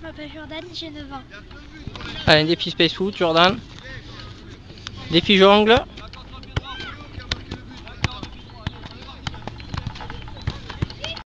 je m'appelle Jordan, j'ai 9 ans. Allez, défi Space Foot, Jordan. Défi jongle.